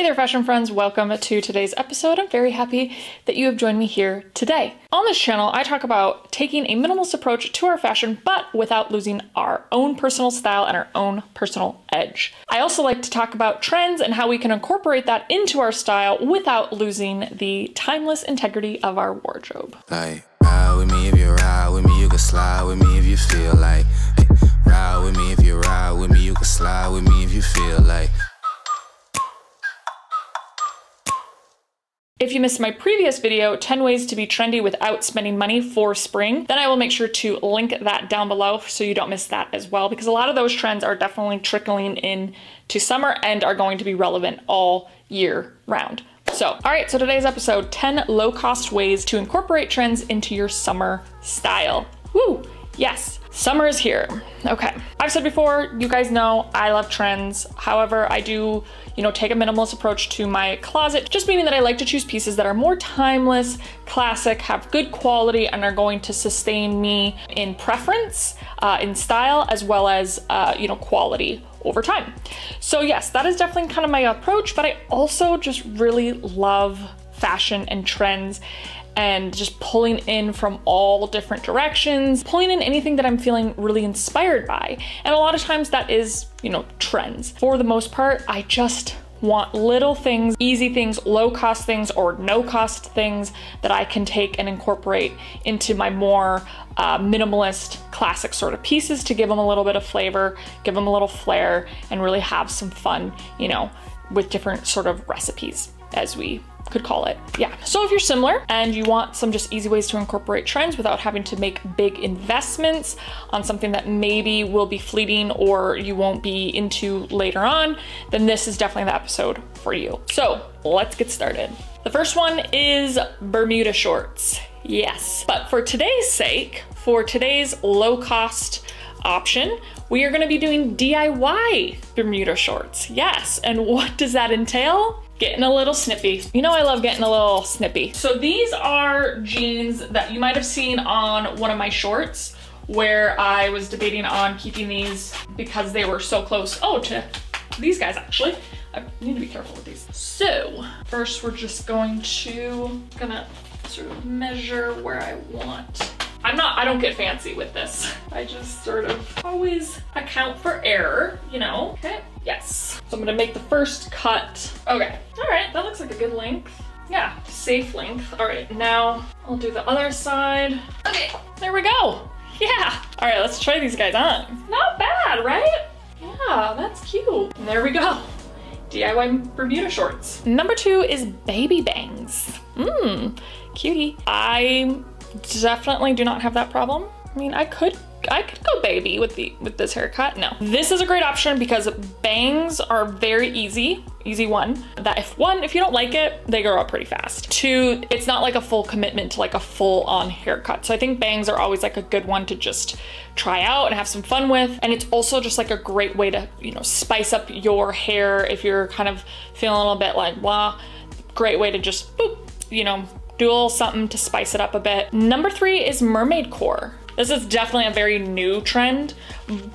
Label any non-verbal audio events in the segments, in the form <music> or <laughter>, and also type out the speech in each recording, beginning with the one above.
Hey there, fashion friends. Welcome to today's episode. I'm very happy that you have joined me here today. On this channel, I talk about taking a minimalist approach to our fashion, but without losing our own personal style and our own personal edge. I also like to talk about trends and how we can incorporate that into our style without losing the timeless integrity of our wardrobe. Ride with me if you ride with me, you can slide with me if you feel like. If you missed my previous video, 10 ways to be trendy without spending money for spring, then I will make sure to link that down below so you don't miss that as well, because a lot of those trends are definitely trickling in to summer and are going to be relevant all year round. So, all right, so today's episode 10 low cost ways to incorporate trends into your summer style. Woo! Yes, summer is here. Okay. I've said before, you guys know I love trends. However, I do, you know, take a minimalist approach to my closet, just meaning that I like to choose pieces that are more timeless, classic, have good quality, and are going to sustain me in preference, uh, in style, as well as, uh, you know, quality over time. So yes, that is definitely kind of my approach, but I also just really love fashion and trends and just pulling in from all different directions, pulling in anything that I'm feeling really inspired by. And a lot of times that is, you know, trends. For the most part, I just want little things, easy things, low cost things, or no cost things that I can take and incorporate into my more uh, minimalist, classic sort of pieces to give them a little bit of flavor, give them a little flair, and really have some fun, you know, with different sort of recipes as we could call it. Yeah, so if you're similar and you want some just easy ways to incorporate trends without having to make big investments on something that maybe will be fleeting or you won't be into later on, then this is definitely the episode for you. So let's get started. The first one is Bermuda shorts. Yes, but for today's sake, for today's low cost option, we are gonna be doing DIY Bermuda shorts. Yes, and what does that entail? Getting a little snippy. You know I love getting a little snippy. So these are jeans that you might have seen on one of my shorts where I was debating on keeping these because they were so close. Oh, to these guys actually. I need to be careful with these. So first we're just going to, gonna sort of measure where I want I'm not, I don't get fancy with this. I just sort of always account for error, you know? Okay, yes. So I'm gonna make the first cut. Okay, all right, that looks like a good length. Yeah, safe length. All right, now I'll do the other side. Okay, there we go. Yeah. All right, let's try these guys on. Not bad, right? Yeah, that's cute. And there we go. DIY Bermuda shorts. Number two is baby bangs. Mmm, cutie. I definitely do not have that problem. I mean, I could I could go baby with the with this haircut. No. This is a great option because bangs are very easy. Easy one. That if one, if you don't like it, they grow up pretty fast. Two, it's not like a full commitment to like a full on haircut. So I think bangs are always like a good one to just try out and have some fun with. And it's also just like a great way to, you know, spice up your hair if you're kind of feeling a little bit like blah. Great way to just boop, you know, do a little something to spice it up a bit. Number three is mermaid core. This is definitely a very new trend,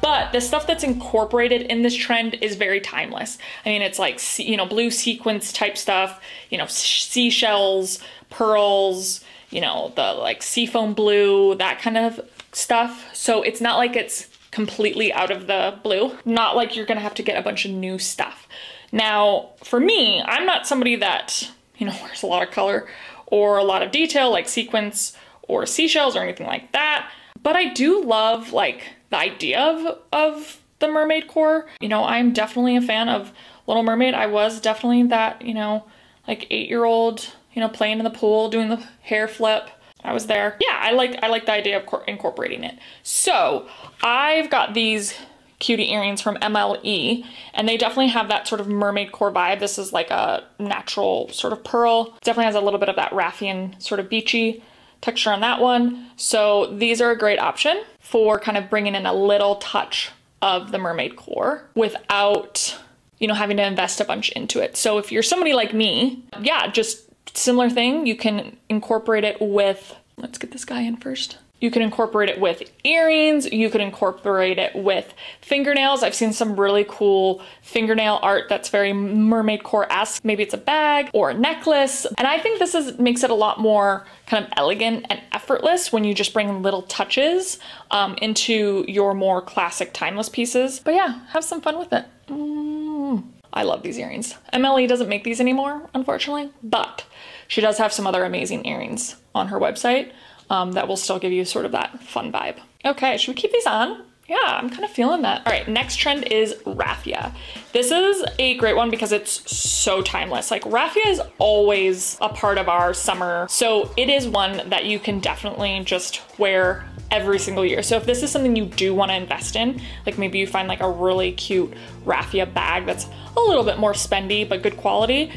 but the stuff that's incorporated in this trend is very timeless. I mean, it's like, you know, blue sequence type stuff, you know, seashells, pearls, you know, the like seafoam blue, that kind of stuff. So it's not like it's completely out of the blue. Not like you're gonna have to get a bunch of new stuff. Now, for me, I'm not somebody that, you know, <laughs> wears a lot of color or a lot of detail like sequins or seashells or anything like that. But I do love like the idea of, of the mermaid core. You know, I'm definitely a fan of Little Mermaid. I was definitely that, you know, like eight year old, you know, playing in the pool, doing the hair flip. I was there. Yeah, I like I like the idea of incorporating it. So I've got these cutie earrings from MLE, and they definitely have that sort of mermaid core vibe. This is like a natural sort of pearl. Definitely has a little bit of that raffian sort of beachy texture on that one. So these are a great option for kind of bringing in a little touch of the mermaid core without, you know, having to invest a bunch into it. So if you're somebody like me, yeah, just similar thing, you can incorporate it with, let's get this guy in first You can incorporate it with earrings. You could incorporate it with fingernails. I've seen some really cool fingernail art that's very mermaid core-esque. Maybe it's a bag or a necklace. And I think this is makes it a lot more kind of elegant and effortless when you just bring little touches um, into your more classic timeless pieces. But yeah, have some fun with it. Mm. I love these earrings. MLE doesn't make these anymore, unfortunately, but she does have some other amazing earrings on her website um, that will still give you sort of that fun vibe. Okay, should we keep these on? Yeah, I'm kind of feeling that. All right, next trend is raffia. This is a great one because it's so timeless. Like raffia is always a part of our summer. So it is one that you can definitely just wear every single year. So if this is something you do want to invest in, like maybe you find like a really cute raffia bag that's a little bit more spendy but good quality,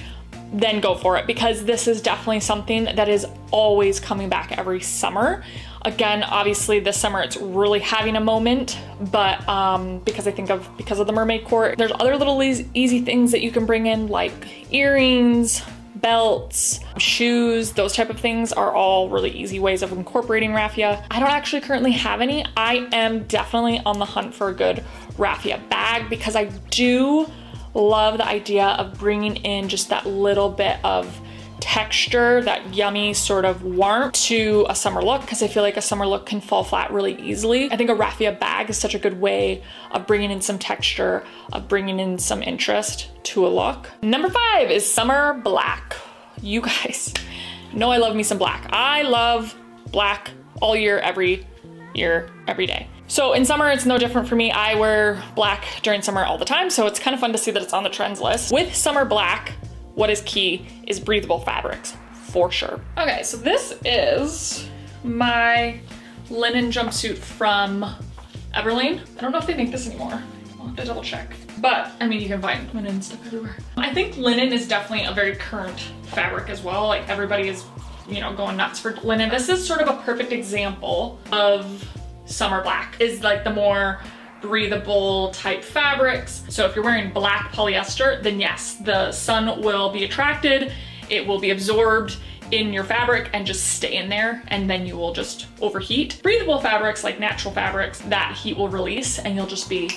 then go for it because this is definitely something that is always coming back every summer. Again, obviously this summer it's really having a moment, but um, because I think of because of the mermaid core, there's other little easy things that you can bring in like earrings, belts, shoes, those type of things are all really easy ways of incorporating raffia. I don't actually currently have any. I am definitely on the hunt for a good raffia bag because I do love the idea of bringing in just that little bit of texture, that yummy sort of warmth to a summer look because I feel like a summer look can fall flat really easily. I think a raffia bag is such a good way of bringing in some texture, of bringing in some interest to a look. Number five is summer black. You guys <laughs> know I love me some black. I love black all year, every year, every day. So in summer, it's no different for me. I wear black during summer all the time, so it's kind of fun to see that it's on the trends list. With summer black, what is key is breathable fabrics, for sure. Okay, so this is my linen jumpsuit from Everlane. I don't know if they make this anymore. I'll have to double check. But, I mean, you can find linen stuff everywhere. I think linen is definitely a very current fabric as well. Like everybody is, you know, going nuts for linen. This is sort of a perfect example of summer black is like the more breathable type fabrics. So if you're wearing black polyester, then yes, the sun will be attracted, it will be absorbed in your fabric and just stay in there and then you will just overheat. Breathable fabrics like natural fabrics, that heat will release and you'll just be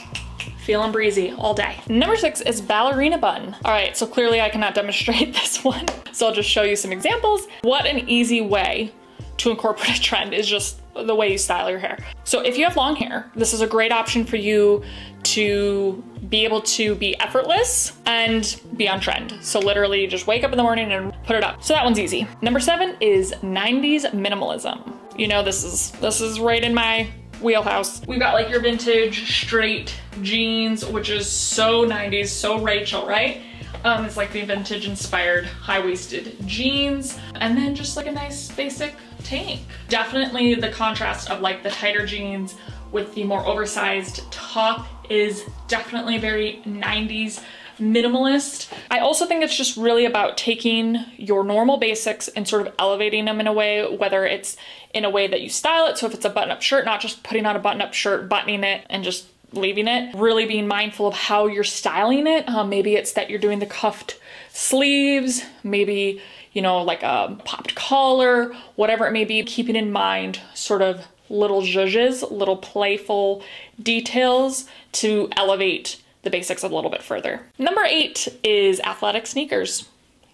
feeling breezy all day. Number six is ballerina bun. All right, so clearly I cannot demonstrate <laughs> this one. So I'll just show you some examples. What an easy way to incorporate <laughs> a trend is just the way you style your hair. So if you have long hair, this is a great option for you to be able to be effortless and be on trend. So literally just wake up in the morning and put it up. So that one's easy. Number seven is 90s minimalism. You know, this is, this is right in my wheelhouse. We've got like your vintage straight jeans, which is so 90s, so Rachel, right? Um, it's like the vintage inspired high-waisted jeans and then just like a nice basic tank. Definitely the contrast of like the tighter jeans with the more oversized top is definitely very 90s minimalist. I also think it's just really about taking your normal basics and sort of elevating them in a way, whether it's in a way that you style it. So if it's a button up shirt, not just putting on a button up shirt, buttoning it and just leaving it. Really being mindful of how you're styling it. Um, maybe it's that you're doing the cuffed sleeves, maybe you know, like a popped collar, whatever it may be, keeping in mind sort of little zhuzhes, little playful details to elevate the basics a little bit further. Number eight is athletic sneakers.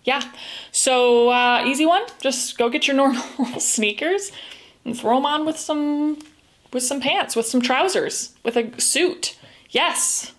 Yeah, so uh, easy one, just go get your <laughs> normal sneakers and throw them on with some, with some pants, with some trousers, with a suit. Yes,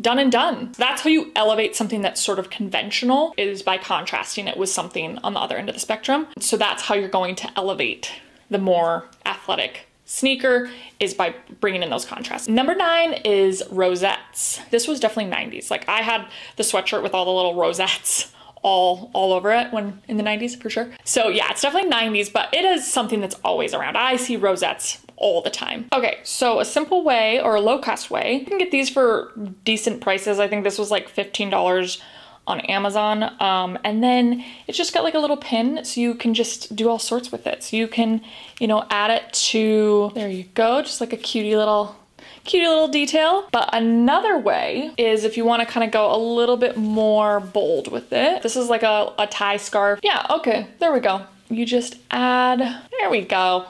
done and done. That's how you elevate something that's sort of conventional is by contrasting it with something on the other end of the spectrum. So that's how you're going to elevate the more athletic sneaker is by bringing in those contrasts. Number nine is rosettes. This was definitely 90s. Like I had the sweatshirt with all the little rosettes all all over it when in the 90s for sure. So yeah, it's definitely 90s, but it is something that's always around. I see rosettes all the time. Okay, so a simple way or a low cost way, you can get these for decent prices. I think this was like $15 on Amazon. Um, and then it's just got like a little pin so you can just do all sorts with it. So you can, you know, add it to, there you go, just like a cutie little cutie little detail. But another way is if you want to kind of go a little bit more bold with it. This is like a, a tie scarf. Yeah, okay, there we go. You just add, there we go.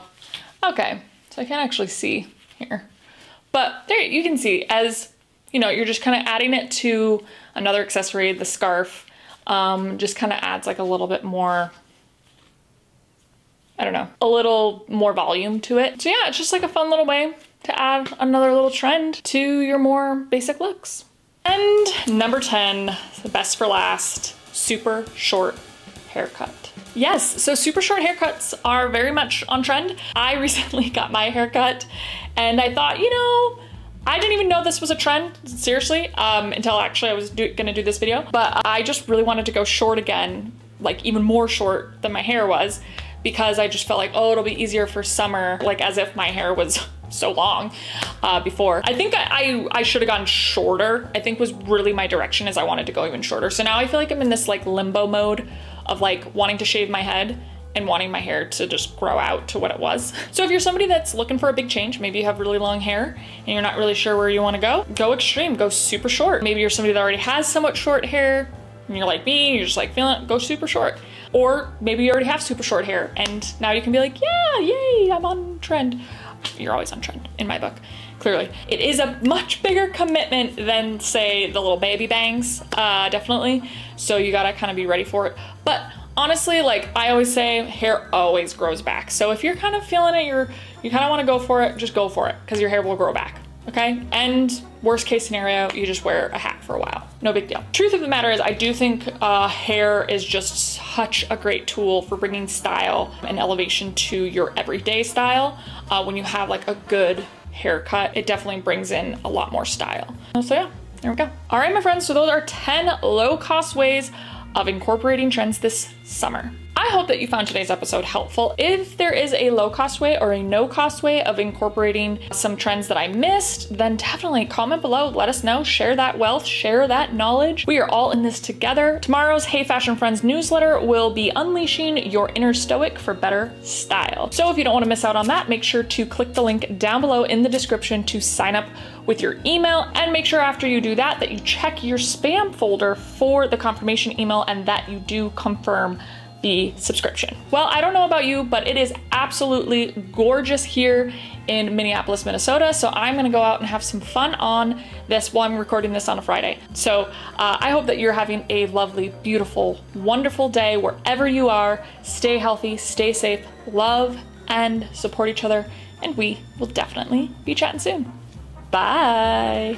Okay, So I can't actually see here. But there you can see as, you know, you're just kind of adding it to another accessory, the scarf, um, just kind of adds like a little bit more, I don't know, a little more volume to it. So yeah, it's just like a fun little way to add another little trend to your more basic looks. And number 10, the best for last, super short haircut. Yes, so super short haircuts are very much on trend. I <laughs> recently got my haircut and I thought, you know, I didn't even know this was a trend, seriously, um, until actually I was do gonna do this video. But I just really wanted to go short again, like even more short than my hair was, because I just felt like, oh, it'll be easier for summer, like as if my hair was <laughs> so long uh, before. I think I, I, I should have gone shorter, I think was really my direction as I wanted to go even shorter. So now I feel like I'm in this like limbo mode of like wanting to shave my head and wanting my hair to just grow out to what it was. <laughs> So if you're somebody that's looking for a big change, maybe you have really long hair and you're not really sure where you wanna go, go extreme, go super short. Maybe you're somebody that already has somewhat short hair and you're like me, you're just like feeling it, go super short. Or maybe you already have super short hair and now you can be like, yeah, yay, I'm on trend. You're always on trend in my book, clearly. It is a much bigger commitment than say the little baby bangs, uh, definitely. So you gotta kind of be ready for it. But honestly, like I always say, hair always grows back. So if you're kind of feeling it, you're you kind of want to go for it, just go for it because your hair will grow back. Okay. And worst case scenario, you just wear a hat for a while. No big deal. Truth of the matter is, I do think uh, hair is just such a great tool for bringing style and elevation to your everyday style. Uh, when you have like a good haircut, it definitely brings in a lot more style. So yeah, there we go. All right, my friends. So those are 10 low cost ways of incorporating trends this summer. I hope that you found today's episode helpful. If there is a low cost way or a no cost way of incorporating some trends that I missed, then definitely comment below, let us know, share that wealth, share that knowledge. We are all in this together. Tomorrow's Hey Fashion Friends newsletter will be unleashing your inner stoic for better style. So if you don't want to miss out on that, make sure to click the link down below in the description to sign up with your email and make sure after you do that that you check your spam folder for the confirmation email and that you do confirm the subscription. Well, I don't know about you, but it is absolutely gorgeous here in Minneapolis, Minnesota. So I'm gonna go out and have some fun on this while I'm recording this on a Friday. So uh, I hope that you're having a lovely, beautiful, wonderful day wherever you are. Stay healthy, stay safe, love, and support each other. And we will definitely be chatting soon. Bye.